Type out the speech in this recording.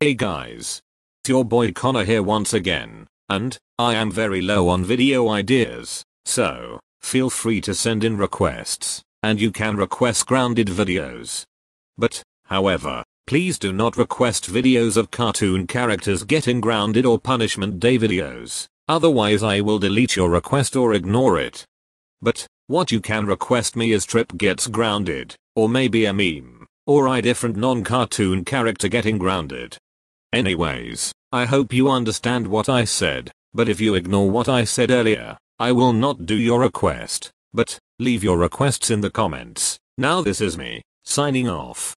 Hey guys. It's your boy Connor here once again, and I am very low on video ideas, so feel free to send in requests, and you can request grounded videos. But, however, please do not request videos of cartoon characters getting grounded or punishment day videos, otherwise I will delete your request or ignore it. But, what you can request me is Trip gets grounded, or maybe a meme, or a different non-cartoon character getting grounded. Anyways, I hope you understand what I said, but if you ignore what I said earlier, I will not do your request, but leave your requests in the comments. Now this is me, signing off.